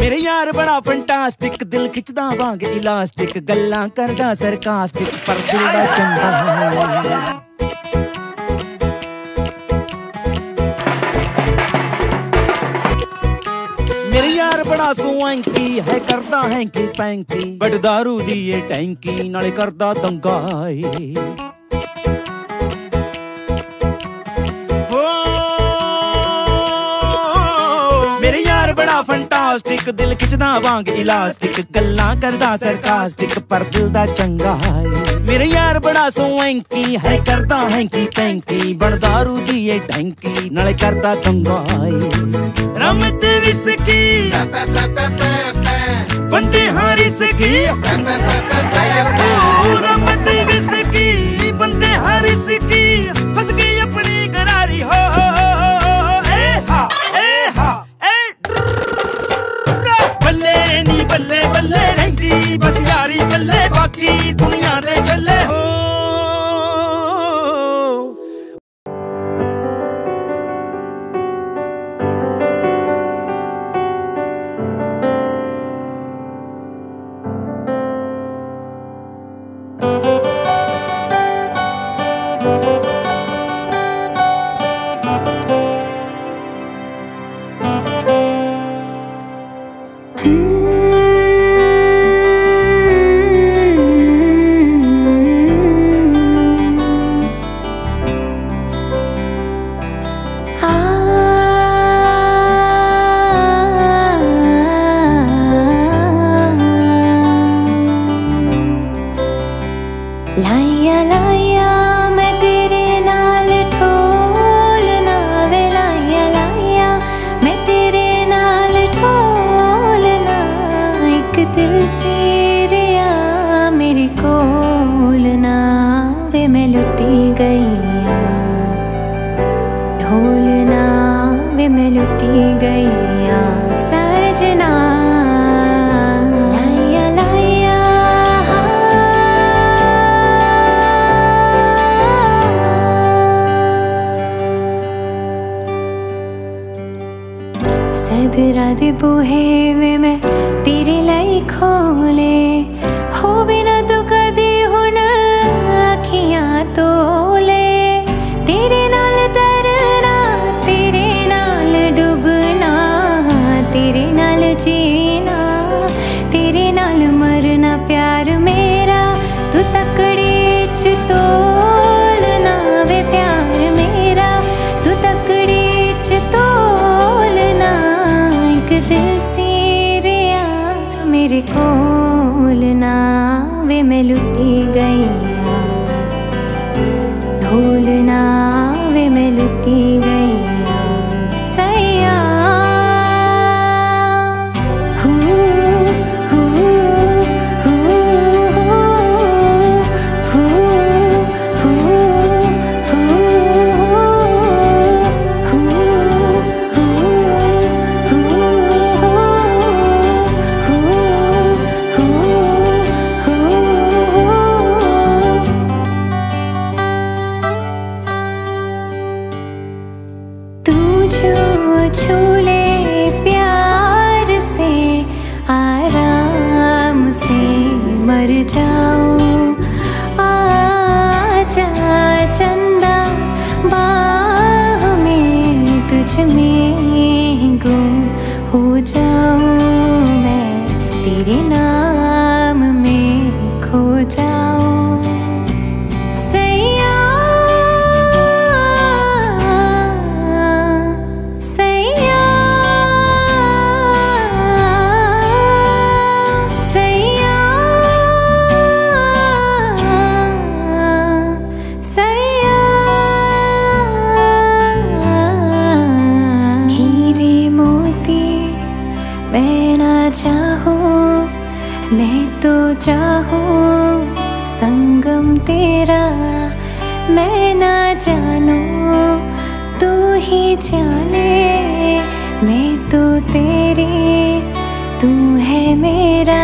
ਮੇਰੇ ਯਾਰ ਬੜਾ ਫੈਂਟਾਸਟਿਕ ਦਿਲ ਖਿੱਚਦਾ ਵਾਂਗ ਇਲਾਸਟਿਕ ਗੱਲਾਂ ਕਰਦਾ ਸਰਕਾਸਟਿਕ ਪਰ ਦਿਲ ਦਾ ਚੰਗਾ ਸੂ ਐਂਕੀ ਹੈ ਕਰਦਾ ਹੈਂਕੀ ਪੈਂਕੀ। ਵੱਡ ਦਾਰੂ ਦੀ ਏ ਟੈਂਕੀ ਨਾਲੇ ਕਰਦਾ ਦੰਗਾਈ ਬੜਾ ਫੈਂਟਾਸਟਿਕ, ਦਿਲ ਖਿੱਚਦਾ ਵਾਂਗ ਇਲਾਸਟਿਕ ਗੱਲਾਂ ਕਰਦਾ ਸਰਕਾਸਟਿਕ ਪਰ ਦਿਲ ਦਾ ਚੰਗਾ ਏ ਮੇਰੇ ਯਾਰ ਬੜਾ ਸੋਹੰਕੀ ਹੈ ਕਰਦਾ ਹੈਂਕੀ ਟੈਂਕੀ ਬਣਦਾ ਰੂਦੀ ਏ ਟੈਂਕੀ ਨਾਲੇ ਕਰਦਾ ਦੰਗਾ ਏ ਰਮ ਵਿਸਕੀ, ਬੰਦੇ ਹਾਰੀ ਸਕੀ। की दुनिया दे चले हो में लुटी गैया सजना। लाया सदरा दे बूहे वे मैं तेरे लाई खोले हो बिना तो कदी हुन अखियाँ तो ना चाहूँ, मैं तो चाहूँ संगम तेरा। मैं ना जानो, तू ही जाने, मैं तो तेरी, तू है मेरा।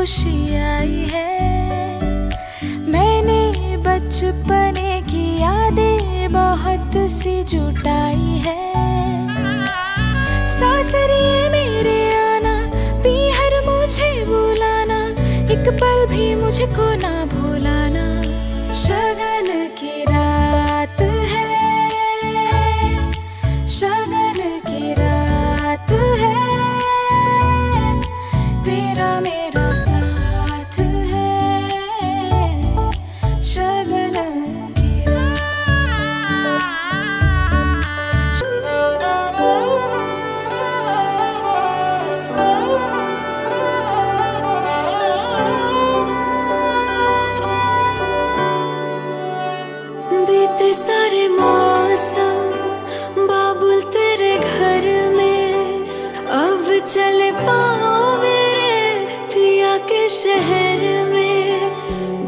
खुशी आई है। मैंने बचपने की यादें बहुत सी जुटाई है। सासरी मेरे आना पीहर मुझे बुलाना, एक पल भी मुझको ना भुलाना। शगन की रात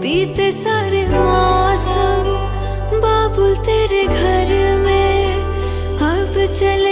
बीते सारे मौसम बाबुल तेरे घर में अब चले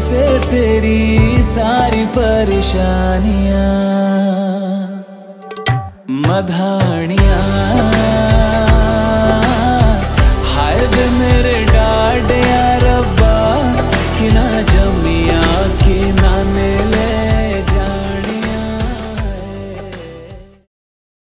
से तेरी सारी परेशानियाँ मधानियाँ।